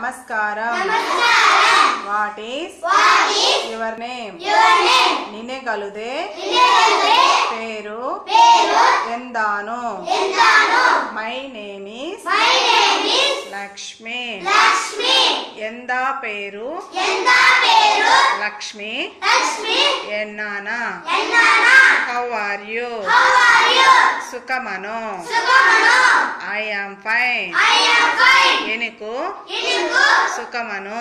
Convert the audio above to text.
నమస్కారం. What is your name నినగలుదే పేరు. ఎందాను. My name is Lakshmi. ఎందా పేరు. లక్ష్మి. ఎన్నానా. హౌ ఆర్ యు సుఖమను. I am fine సుఖమను